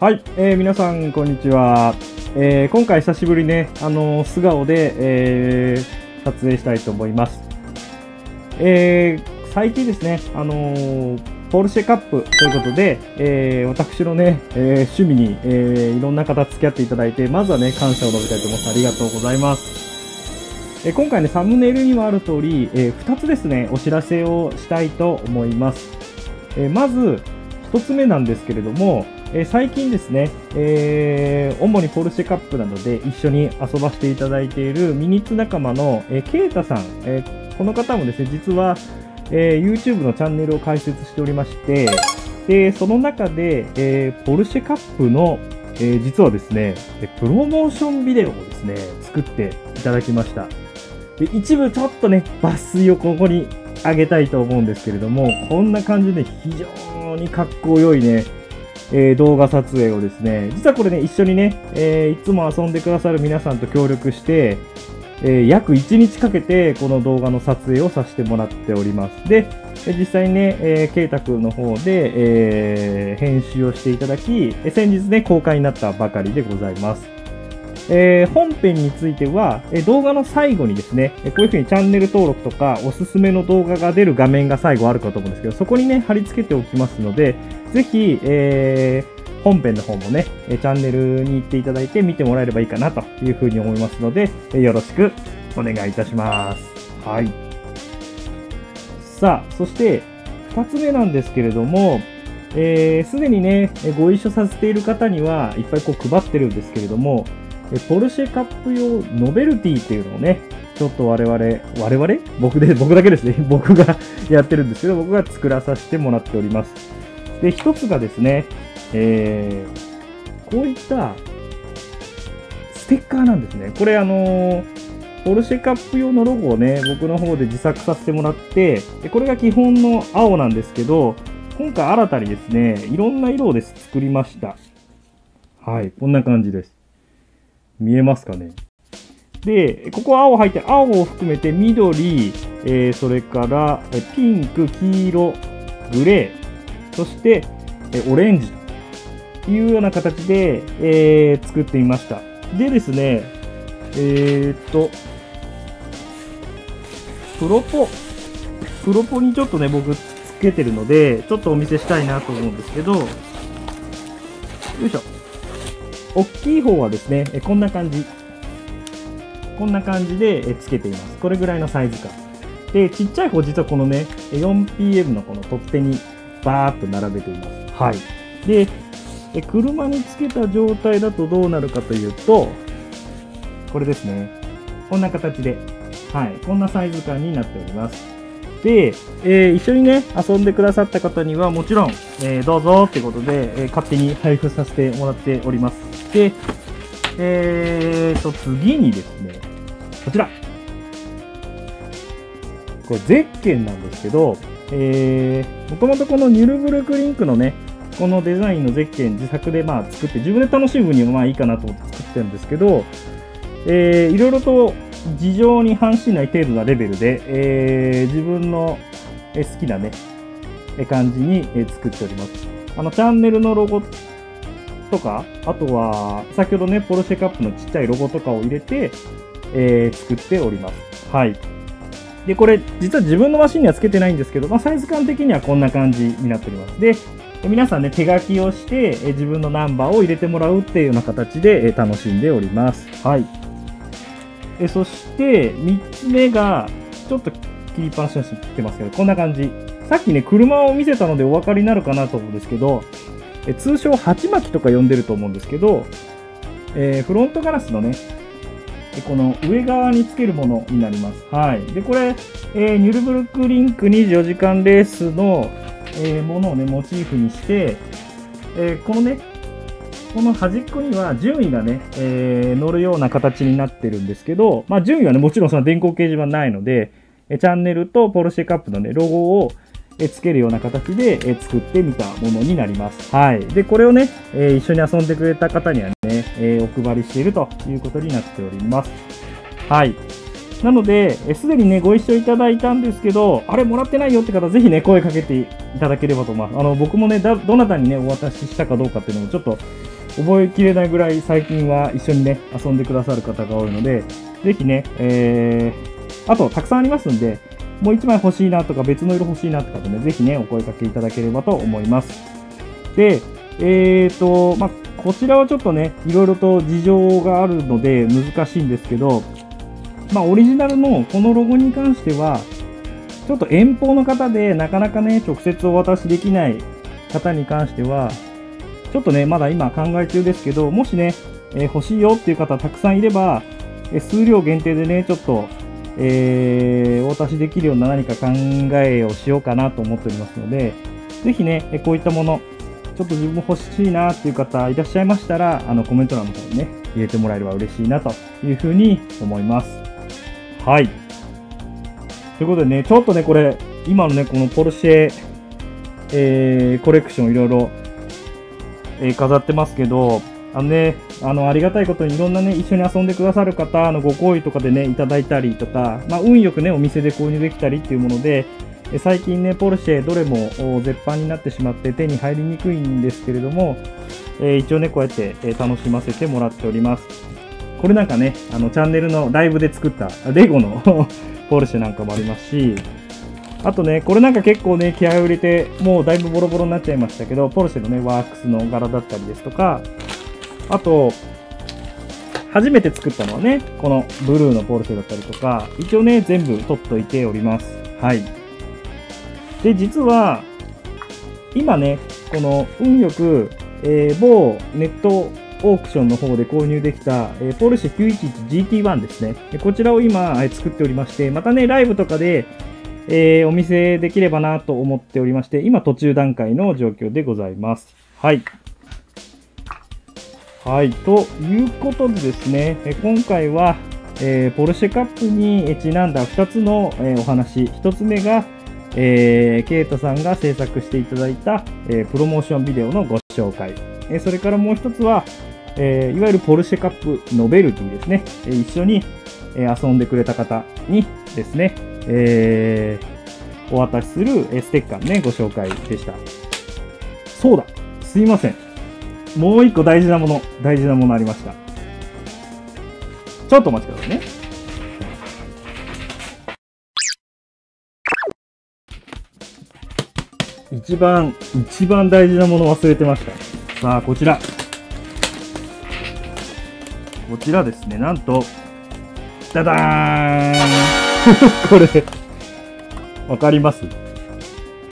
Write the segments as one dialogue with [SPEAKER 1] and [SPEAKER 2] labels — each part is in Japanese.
[SPEAKER 1] はい、えー皆さん、こんにちは。えー今回久しぶりね、あのー素顔で、えー撮影したいと思います。えー最近ですね、あのーポルシェカップということで、えー私のね、えー趣味に、えーいろんな方付き合っていただいて、まずはね、感謝を述べたいと思います。ありがとうございます。えー今回ね、サムネイルにもある通り、え2つですね、お知らせをしたいと思います。えーまず、1つ目なんですけれども、え最近ですね、えー主にポルシェカップなどで一緒に遊ばせていただいているミニッツ仲間の、えーケイタさん、えーこの方もですね、実は、えー YouTube のチャンネルを開設しておりまして、で、その中で、えポルシェカップの、え実はですね、プロモーションビデオをですね、作っていただきました。で、一部ちょっとね、抜粋をここにあげたいと思うんですけれども、こんな感じで非常にかっこよいね、えー動画撮影をですね、実はこれね、一緒にね、えーいつも遊んでくださる皆さんと協力して、えー約1日かけてこの動画の撮影をさせてもらっております。で、実際にね、えー、ケイタ君の方で、えー編集をしていただき、先日ね、公開になったばかりでございます。えー本編については、え動画の最後にですね、えこういう風にチャンネル登録とかおすすめの動画が出る画面が最後あるかと思うんですけど、そこにね、貼り付けておきますので、ぜひ、えー本編の方もね、チャンネルに行っていただいて見てもらえればいいかなという風に思いますので、よろしくお願いいたします。はい。さあ、そして、二つ目なんですけれども、えーすでにね、ご一緒させている方にはいっぱいこう配ってるんですけれども、ポルシェカップ用ノベルティっていうのをね、ちょっと我々、我々？僕で、僕だけですね。僕がやってるんですけど、僕が作らさせてもらっております。で、一つがですね、えーこういったステッカーなんですね。これあのーポルシェカップ用のロゴをね、僕の方で自作させてもらって、でこれが基本の青なんですけど、今回新たにですね、いろんな色をです作りました。はい、こんな感じです。見えますかね？で、ここ青入って、青を含めて緑、えーそれからえピンク、黄色、グレー、そしてえオレンジというような形で、えー作ってみました。でですね、えーっと、プロポ、プロポにちょっとね、僕つけてるので、ちょっとお見せしたいなと思うんですけど、よいしょ。大きい方はですね、こんな感じ。こんな感じでつけています。これぐらいのサイズ感。で、ちっちゃい方、実はこのね、4PM のこの取っ手にバーっと並べています。はい。で、え車につけた状態だとどうなるかというと、これですね。こんな形で、はい。こんなサイズ感になっております。で、えー一緒にね、遊んでくださった方にはもちろん、えーどうぞってことで、えー勝手に配布させてもらっております。で、えーと、次にですね、こちら。これ、ゼッケンなんですけど、え、もともとこのニュルブルクリンクのね、このデザインのゼッケン自作でまあ作って、自分で楽しむにはまあいいかなと思って作ってるんですけど、えー、いろいろと事情に反しない程度なレベルで、えー、自分の好きなね、感じに作っております。あの、チャンネルのロゴとか、あとは、先ほどね、ポルシェカップのちっちゃいロゴとかを入れて、えー作っております。はい。で、これ、実は自分のマシンにはつけてないんですけど、まあ、サイズ感的にはこんな感じになっております。で、え皆さんね、手書きをして、え自分のナンバーを入れてもらうっていうような形で、え楽しんでおります。はい。えそして、3つ目が、ちょっと切りっぱなしにしてますけど、こんな感じ。さっきね、車を見せたのでお分かりになるかなと思うんですけど、え通称、鉢巻きとか呼んでると思うんですけど、えーフロントガラスのね、えこの上側につけるものになります。はい。で、これ、えーニュルブルクリンク24時間レースの、えーものをね、モチーフにして、えーこのね、この端っこには順位がね、えー載るような形になってるんですけど、まあ順位はね、もちろんその電光掲示板ないので、えチャンネルとポルシェカップのね、ロゴをえつけるような形でえ作ってみたものになります。はい。で、これをね、え一緒に遊んでくれた方にはね、えお配りしているということになっております。はい。なので、すでにね、ご一緒いただいたんですけど、あれもらってないよって方、ぜひね、声かけていただければと思います。あの、僕もね、どなたにね、お渡ししたかどうかっていうのもちょっと覚えきれないぐらい最近は一緒にね、遊んでくださる方が多いので、ぜひね、えー、あと、たくさんありますんで、もう1枚欲しいなとか別の色欲しいなとかでね、ぜひね、お声かけいただければと思います。で、えーと、まあ、こちらはちょっとね、いろいろと事情があるので難しいんですけど、まあ、オリジナルのこのロゴに関しては、ちょっと遠方の方でなかなかね、直接お渡しできない方に関しては、ちょっとね、まだ今考え中ですけど、もしね、えー、欲しいよっていう方たくさんいれば、え数量限定でね、ちょっと、えー、お渡しできるような何か考えをしようかなと思っておりますので、ぜひね、こういったもの、ちょっと自分も欲しいなっていう方いらっしゃいましたら、あの、コメント欄の方にね、入れてもらえれば嬉しいなというふうに思います。はい。ということでね、ちょっとね、これ、今のね、このポルシェ、えー、コレクションいろいろ、えー、飾ってますけど、あのね、あの、ありがたいことにいろんなね、一緒に遊んでくださる方のご好意とかでね、いただいたりとか、まあ、運よくね、お店で購入できたりっていうもので、最近ね、ポルシェどれも絶版になってしまって手に入りにくいんですけれども、えー、一応ね、こうやって楽しませてもらっております。これなんかね、あの、チャンネルのライブで作ったレゴの ポルシェなんかもありますし、あとね、これなんか結構ね、気合を入れて、もうだいぶボロボロになっちゃいましたけど、ポルシェのね、ワークスの柄だったりですとか、あと、初めて作ったのはね、このブルーのポルシェだったりとか、一応ね、全部取っといております。はい。で、実は、今ね、この運よく、えー、某ネットオークションの方で購入できた、えー、ポルシェ 911GT1 ですね。こちらを今、え作っておりまして、またね、ライブとかで、えー、お見せできればなと思っておりまして、今途中段階の状況でございます。はい。はい。ということでですね、え今回は、えー、ポルシェカップにちなんだ2つの、えー、お話。1つ目が、えー、ケイトさんが制作していただいた、え、プロモーションビデオのご紹介。え、それからもう1つは、え、いわゆるポルシェカップノベルティですね、え、一緒に、え、遊んでくれた方にですね、え、お渡しするステッカーね、ご紹介でした。そうだすいません。もう一個大事なもの、大事なものありました。ちょっとお待ちくださいね。一番、一番大事なもの忘れてました。さあ、こちら。こちらですね、なんと、ダダーン これ、わかります？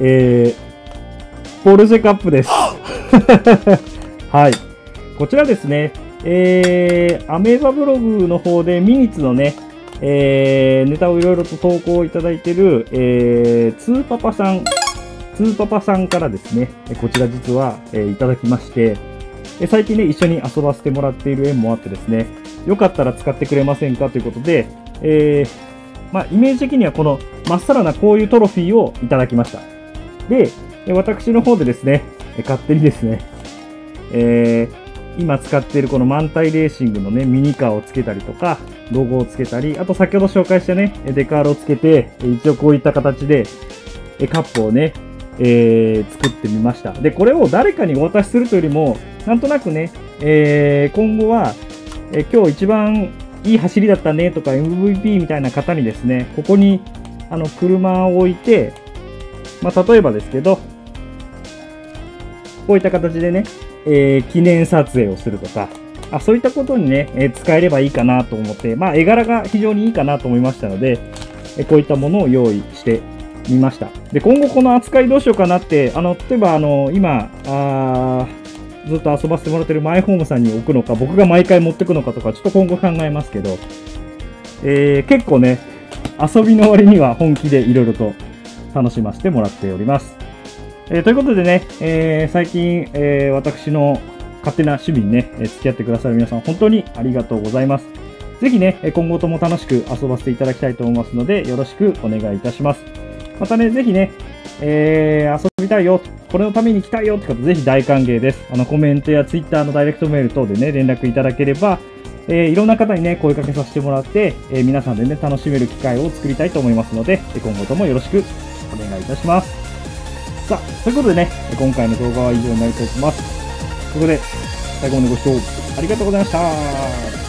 [SPEAKER 1] えー、ポルシェカップです。はい。こちらですね、えー、アメーバブログの方でミニッツのね、えー、ネタをいろいろと投稿いただいてる、えー、ツーパパさん、ツーパパさんからですね、こちら実は、えー、いただきまして、最近ね、一緒に遊ばせてもらっている縁もあってですね、よかったら使ってくれませんかということで、えー、まあ、イメージ的にはこのまっさらなこういうトロフィーをいただきました。で、私の方でですね、勝手にですね、えー、今使っているこの満体レーシングのね、ミニカーをつけたりとか、ロゴをつけたり、あと先ほど紹介したね、デカールをつけて、一応こういった形で、カップをね、えー、作ってみました。で、これを誰かにお渡しするというよりも、なんとなくね、えー、今後は、えー、今日一番いい走りだったねとか MVP みたいな方にですね、ここにあの車を置いて、まあ、例えばですけど、こういった形でね、えー、記念撮影をするとか、あそういったことにね、えー、使えればいいかなと思って、まあ、絵柄が非常にいいかなと思いましたので、え、こういったものを用意してみました。で、今後この扱いどうしようかなって、あの、例えばあの、今、あずっと遊ばせてもらってるマイホームさんに置くのか、僕が毎回持ってくのかとか、ちょっと今後考えますけど、えー、結構ね、遊びの割には本気でいろいろと楽しませてもらっております。えー、ということでね、えー、最近、えー、私の勝手な趣味にね、付き合ってくださる皆さん、本当にありがとうございます。ぜひね、今後とも楽しく遊ばせていただきたいと思いますので、よろしくお願いいたします。またね、ぜひね、えー、遊びたいよ、これのために来たいよって方、ぜひ大歓迎です。あの、コメントや Twitter のダイレクトメール等でね、連絡いただければ、えーいろんな方にね、声かけさせてもらって、えー皆さんでね、楽しめる機会を作りたいと思いますので、今後ともよろしくお願いいたします。さあ、ということでね、今回の動画は以上になりたいと思います。ここで、最後までご視聴ありがとうございました。